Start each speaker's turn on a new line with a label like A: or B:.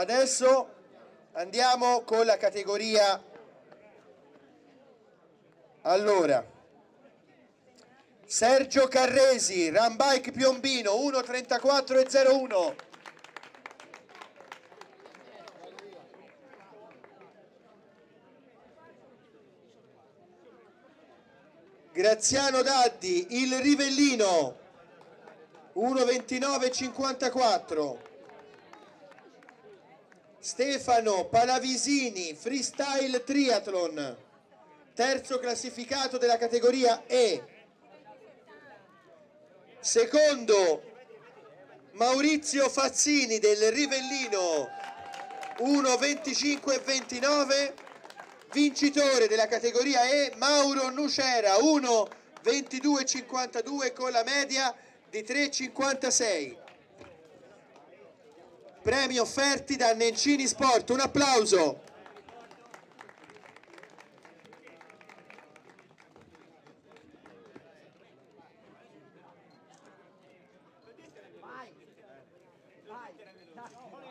A: Adesso andiamo con la categoria. Allora, Sergio Carresi, Rambike Piombino 1.34 e 01. Graziano Daddi, il Rivellino 1.29.54 Stefano Palavisini, freestyle triathlon terzo classificato della categoria E secondo Maurizio Fazzini del Rivellino 1.25.29 vincitore della categoria E Mauro Nucera 1.22.52 con la media di 3,56. Premi offerti da Nencini Sport, un applauso.
B: Vai, vai,